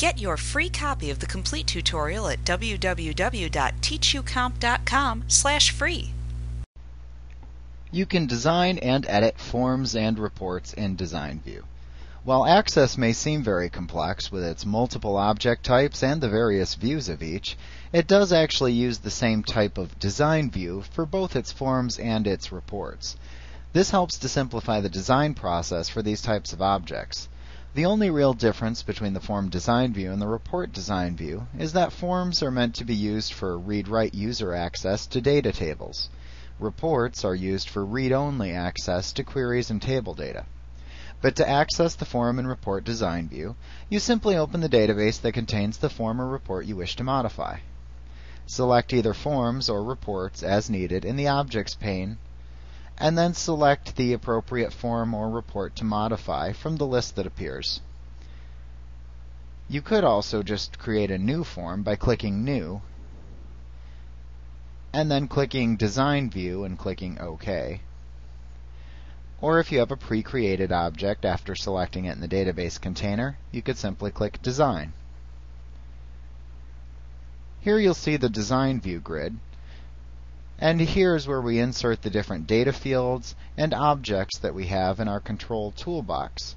Get your free copy of the complete tutorial at www.teachucomp.com/free. You can design and edit forms and reports in Design View. While Access may seem very complex with its multiple object types and the various views of each, it does actually use the same type of design view for both its forms and its reports. This helps to simplify the design process for these types of objects. The only real difference between the form design view and the report design view is that forms are meant to be used for read-write user access to data tables. Reports are used for read-only access to queries and table data. But to access the form and report design view, you simply open the database that contains the form or report you wish to modify. Select either forms or reports as needed in the Objects pane, and then select the appropriate form or report to modify from the list that appears. You could also just create a new form by clicking New and then clicking Design View and clicking OK. Or if you have a pre-created object after selecting it in the database container, you could simply click Design. Here you'll see the Design View grid, and here's where we insert the different data fields and objects that we have in our control toolbox.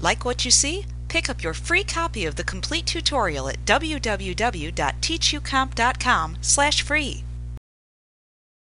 Like what you see? Pick up your free copy of the complete tutorial at www.teachucomp.com/free.